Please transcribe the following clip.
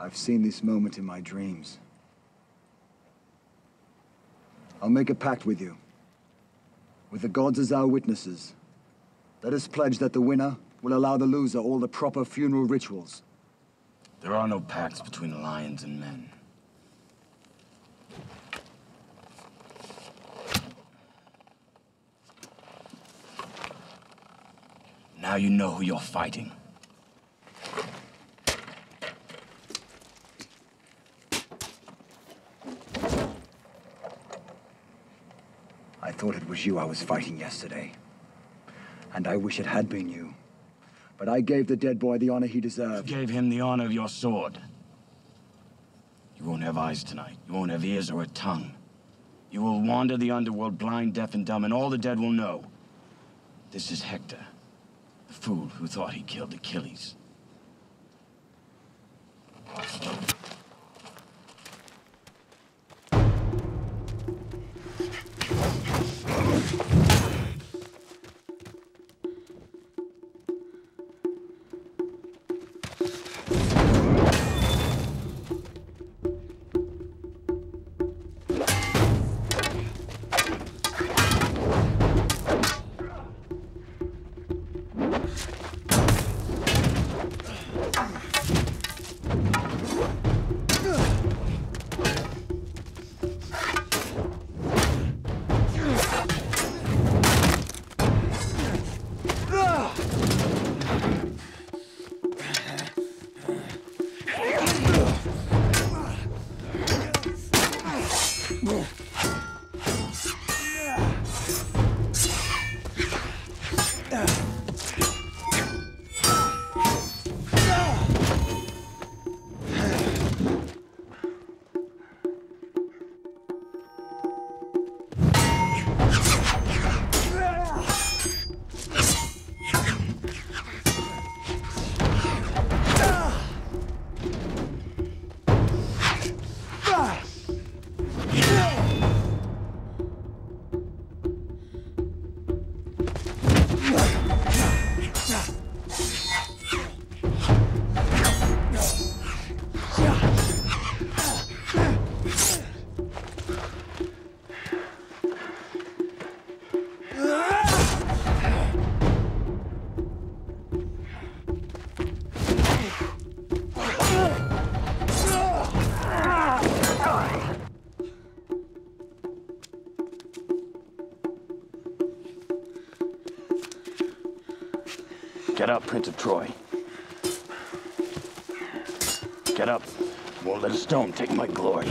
I've seen this moment in my dreams. I'll make a pact with you. With the gods as our witnesses. Let us pledge that the winner will allow the loser all the proper funeral rituals. There are no pacts between lions and men. Now you know who you're fighting. I thought it was you I was fighting yesterday. And I wish it had been you. But I gave the dead boy the honor he You deserved. gave him the honor of your sword. You won't have eyes tonight. You won't have ears or a tongue. You will wander the underworld blind, deaf, and dumb, and all the dead will know. This is Hector, the fool who thought he killed Achilles. Ugh. Get up, Prince of Troy. Get up. Won't let a stone take my glory.